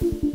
Bye.